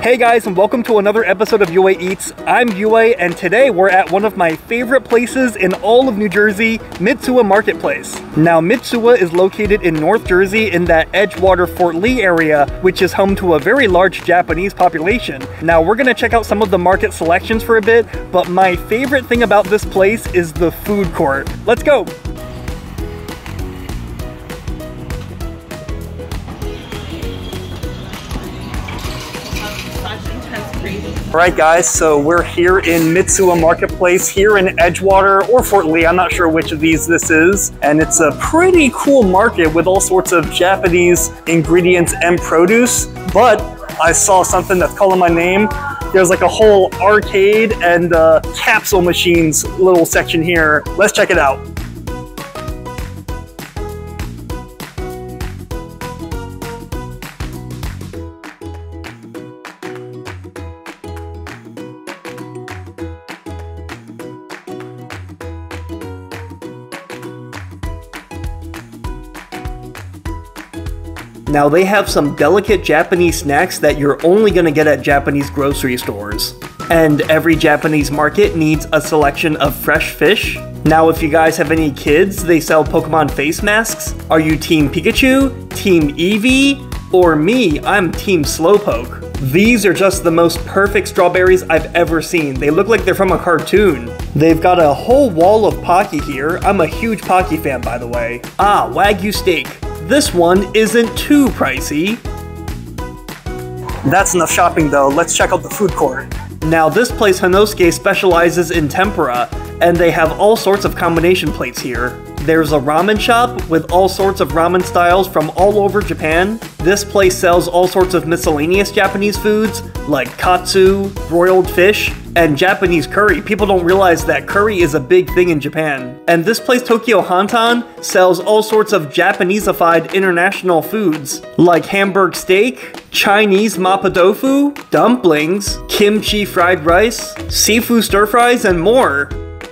Hey guys, and welcome to another episode of UA Eats. I'm Yue, and today we're at one of my favorite places in all of New Jersey, Mitsuwa Marketplace. Now, Mitsuwa is located in North Jersey in that Edgewater Fort Lee area, which is home to a very large Japanese population. Now, we're gonna check out some of the market selections for a bit, but my favorite thing about this place is the food court. Let's go! Alright guys, so we're here in Mitsuwa Marketplace here in Edgewater or Fort Lee, I'm not sure which of these this is. And it's a pretty cool market with all sorts of Japanese ingredients and produce. But I saw something that's calling my name. There's like a whole arcade and uh, capsule machines little section here. Let's check it out. Now they have some delicate Japanese snacks that you're only gonna get at Japanese grocery stores. And every Japanese market needs a selection of fresh fish. Now if you guys have any kids, they sell Pokemon face masks. Are you Team Pikachu, Team Eevee, or me, I'm Team Slowpoke. These are just the most perfect strawberries I've ever seen. They look like they're from a cartoon. They've got a whole wall of Pocky here. I'm a huge Pocky fan, by the way. Ah, Wagyu steak. This one isn't too pricey. That's enough shopping though, let's check out the food court. Now this place Hannosuke specializes in tempura, and they have all sorts of combination plates here. There's a ramen shop with all sorts of ramen styles from all over Japan. This place sells all sorts of miscellaneous Japanese foods like katsu, broiled fish, and Japanese curry. People don't realize that curry is a big thing in Japan. And this place, Tokyo Hanten, sells all sorts of Japaneseified international foods like Hamburg steak, Chinese mapo dumplings, kimchi fried rice, seafood stir fries, and more.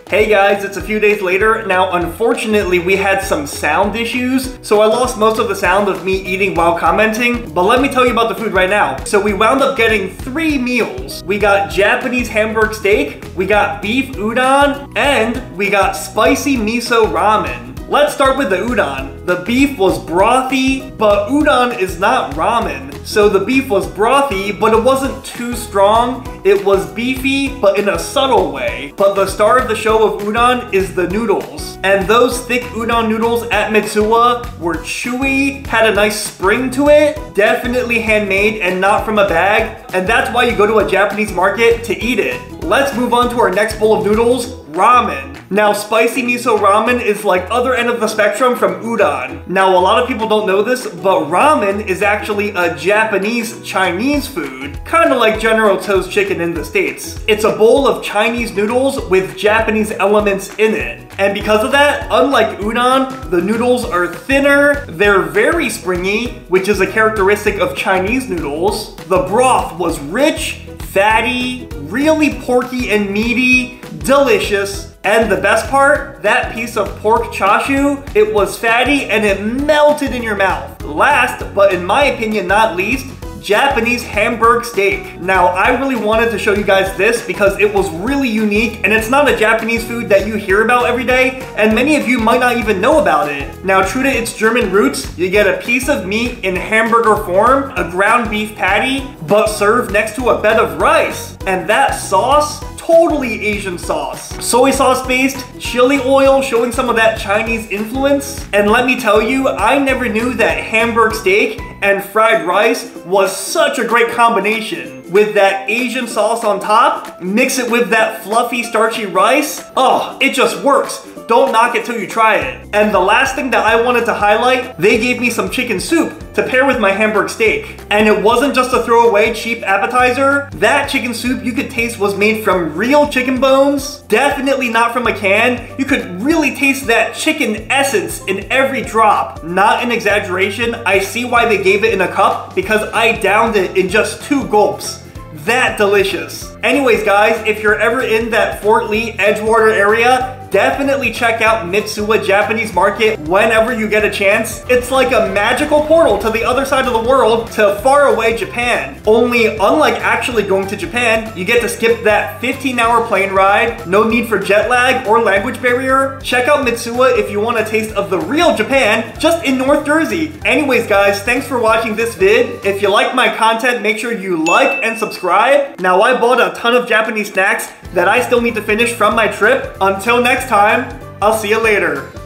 Hey guys, it's a few days later. Now, unfortunately, we had some sound issues, so I lost most of the sound of me eating while commenting, but let me tell you about the food right now. So we wound up getting three meals. We got Japanese Hamburg steak, we got beef udon, and we got spicy miso ramen. Let's start with the udon. The beef was brothy, but udon is not ramen. So the beef was brothy, but it wasn't too strong. It was beefy, but in a subtle way. But the star of the show of udon is the noodles. And those thick udon noodles at Mitsuwa were chewy, had a nice spring to it, definitely handmade and not from a bag. And that's why you go to a Japanese market to eat it. Let's move on to our next bowl of noodles, ramen. Now, spicy miso ramen is like other end of the spectrum from udon. Now, a lot of people don't know this, but ramen is actually a Japanese Chinese food, kind of like General Tso's chicken in the States. It's a bowl of Chinese noodles with Japanese elements in it. And because of that, unlike udon, the noodles are thinner, they're very springy, which is a characteristic of Chinese noodles. The broth was rich, fatty, really porky and meaty, delicious, and the best part, that piece of pork chashu, it was fatty and it melted in your mouth. Last, but in my opinion not least, Japanese Hamburg steak. Now, I really wanted to show you guys this because it was really unique and it's not a Japanese food that you hear about every day and many of you might not even know about it. Now, true to its German roots, you get a piece of meat in hamburger form, a ground beef patty, but served next to a bed of rice. And that sauce, totally Asian sauce. Soy sauce based, chili oil showing some of that Chinese influence. And let me tell you, I never knew that Hamburg steak and fried rice was such a great combination. With that Asian sauce on top, mix it with that fluffy starchy rice, oh, it just works. Don't knock it till you try it. And the last thing that I wanted to highlight, they gave me some chicken soup to pair with my Hamburg steak. And it wasn't just a throwaway cheap appetizer. That chicken soup you could taste was made from real chicken bones, definitely not from a can. You could really taste that chicken essence in every drop. Not an exaggeration, I see why they gave it in a cup because I downed it in just two gulps that delicious. Anyways, guys, if you're ever in that Fort Lee Edgewater area, definitely check out Mitsuwa Japanese Market whenever you get a chance. It's like a magical portal to the other side of the world to faraway Japan. Only, unlike actually going to Japan, you get to skip that 15 hour plane ride, no need for jet lag or language barrier. Check out Mitsuwa if you want a taste of the real Japan, just in North Jersey. Anyways guys, thanks for watching this vid. If you like my content, make sure you like and subscribe. Now I bought a ton of Japanese snacks that I still need to finish from my trip. Until next time, I'll see you later.